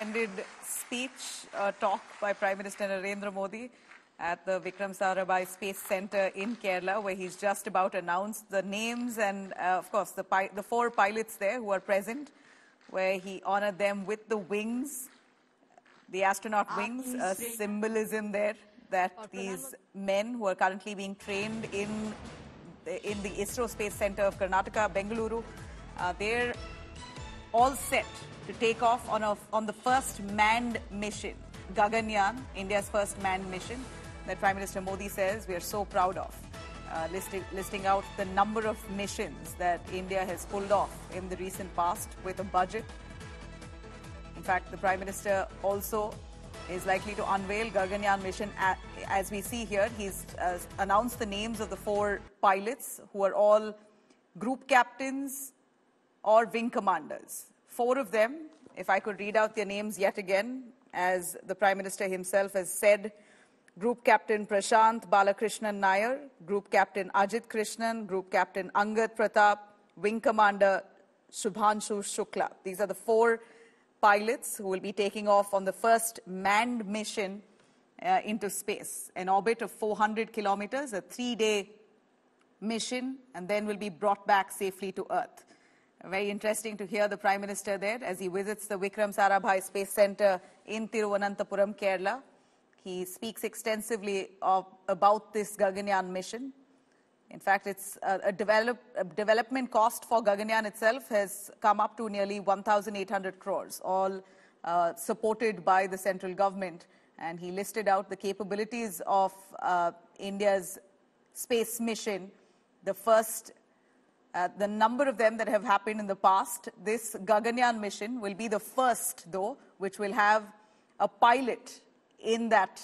ended speech uh, talk by Prime Minister Narendra Modi at the Vikram Sarabhai Space Center in Kerala, where he's just about announced the names and, uh, of course, the, the four pilots there who are present, where he honored them with the wings, the astronaut wings, a symbolism there that these men who are currently being trained in the, in the ISRO Space Center of Karnataka, Bengaluru, uh, they're all set to take off on, a, on the first manned mission, Gaganyaan, India's first manned mission that Prime Minister Modi says we are so proud of. Uh, listing, listing out the number of missions that India has pulled off in the recent past with a budget. In fact, the Prime Minister also is likely to unveil Gaganyaan mission. As we see here, he's uh, announced the names of the four pilots who are all group captains or wing commanders. Four of them, if I could read out their names yet again, as the Prime Minister himself has said, Group Captain Prashant Balakrishnan Nair, Group Captain Ajit Krishnan, Group Captain Angad Pratap, Wing Commander Shubhanshu Shukla. These are the four pilots who will be taking off on the first manned mission uh, into space, an orbit of 400 kilometers, a three-day mission, and then will be brought back safely to Earth. Very interesting to hear the Prime Minister there as he visits the Vikram Sarabhai Space Center in Tiruvananthapuram, Kerala. He speaks extensively of, about this Gaganyaan mission. In fact, it's a, a, develop, a, development cost for Gaganyaan itself has come up to nearly 1,800 crores, all uh, supported by the central government. And he listed out the capabilities of uh, India's space mission, the first uh, the number of them that have happened in the past. This Gaganyaan mission will be the first, though, which will have a pilot in that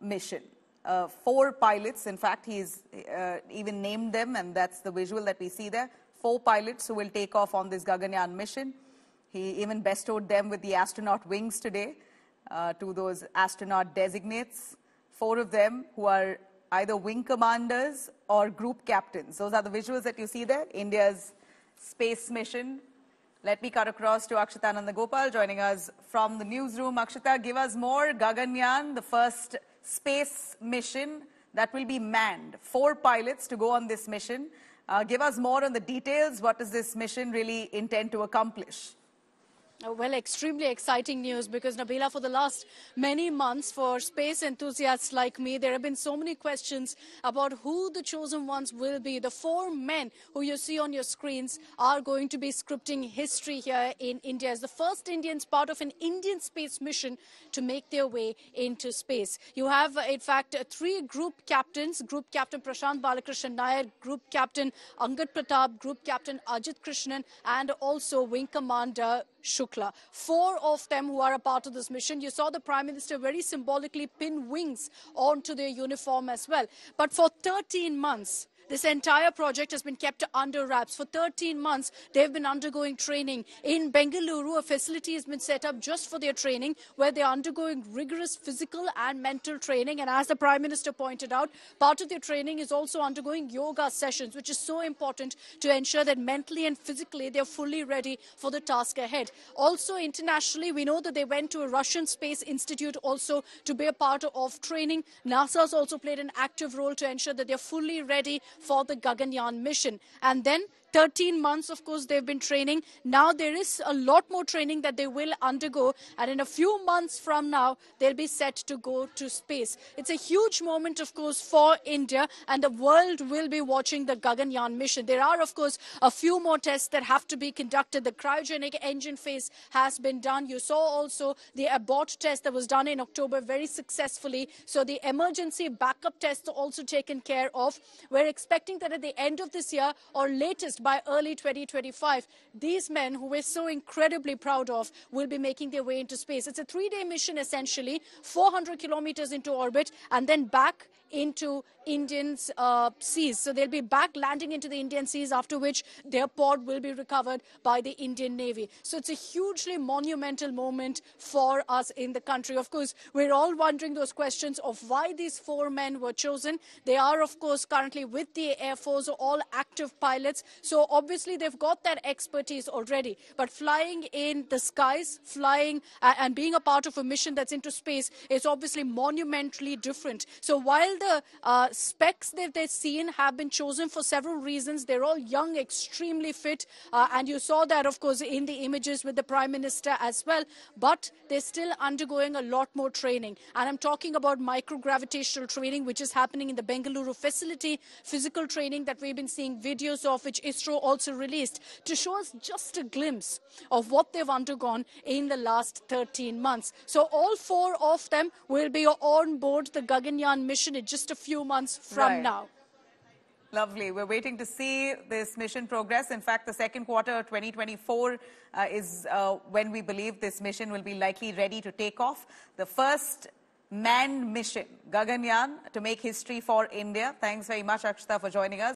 mission. Uh, four pilots, in fact, he's uh, even named them, and that's the visual that we see there. Four pilots who will take off on this Gaganyaan mission. He even bestowed them with the astronaut wings today uh, to those astronaut designates. Four of them who are either wing commanders or group captains. Those are the visuals that you see there, India's space mission. Let me cut across to Akshata Nandagopal joining us from the newsroom. Akshata, give us more. Gaganyaan, the first space mission that will be manned. Four pilots to go on this mission. Uh, give us more on the details. What does this mission really intend to accomplish? Uh, well, extremely exciting news because Nabila, for the last many months, for space enthusiasts like me, there have been so many questions about who the chosen ones will be. The four men who you see on your screens are going to be scripting history here in India as the first Indians part of an Indian space mission to make their way into space. You have, uh, in fact, uh, three group captains, Group Captain Prashant Balakrishnan Nair, Group Captain Angad Pratap, Group Captain Ajit Krishnan, and also Wing Commander Shukla. Four of them who are a part of this mission. You saw the Prime Minister very symbolically pin wings onto their uniform as well. But for 13 months, this entire project has been kept under wraps. For 13 months, they've been undergoing training. In Bengaluru, a facility has been set up just for their training, where they're undergoing rigorous physical and mental training. And as the Prime Minister pointed out, part of their training is also undergoing yoga sessions, which is so important to ensure that mentally and physically they're fully ready for the task ahead. Also, internationally, we know that they went to a Russian Space Institute also to be a part of training. NASA has also played an active role to ensure that they're fully ready for the Gaganyaan mission. And then 13 months, of course, they've been training. Now there is a lot more training that they will undergo. And in a few months from now, they'll be set to go to space. It's a huge moment, of course, for India. And the world will be watching the Gaganyaan mission. There are, of course, a few more tests that have to be conducted. The cryogenic engine phase has been done. You saw also the abort test that was done in October very successfully. So the emergency backup tests are also taken care of. We're expecting that at the end of this year or latest by early 2025, these men who we're so incredibly proud of will be making their way into space. It's a three-day mission, essentially, 400 kilometers into orbit, and then back into Indian uh, seas. So they'll be back landing into the Indian seas, after which their pod will be recovered by the Indian Navy. So it's a hugely monumental moment for us in the country. Of course, we're all wondering those questions of why these four men were chosen. They are, of course, currently with the Air Force, all active pilots. So obviously, they've got that expertise already. But flying in the skies, flying uh, and being a part of a mission that's into space is obviously monumentally different. So while the uh, specs that they've seen have been chosen for several reasons, they're all young, extremely fit, uh, and you saw that, of course, in the images with the Prime Minister as well. But they're still undergoing a lot more training. And I'm talking about microgravitational training, which is happening in the Bengaluru facility, physical training that we've been seeing videos of, which ISRO also released to show us just a glimpse of what they've undergone in the last 13 months. So all four of them will be on board the Gaganyaan mission in just a few months from right. now. Lovely. We're waiting to see this mission progress. In fact, the second quarter 2024 uh, is uh, when we believe this mission will be likely ready to take off. The first manned mission, Gaganyaan, to make history for India. Thanks very much, Akshita, for joining us.